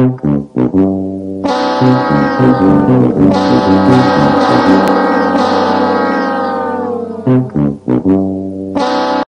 Thank you.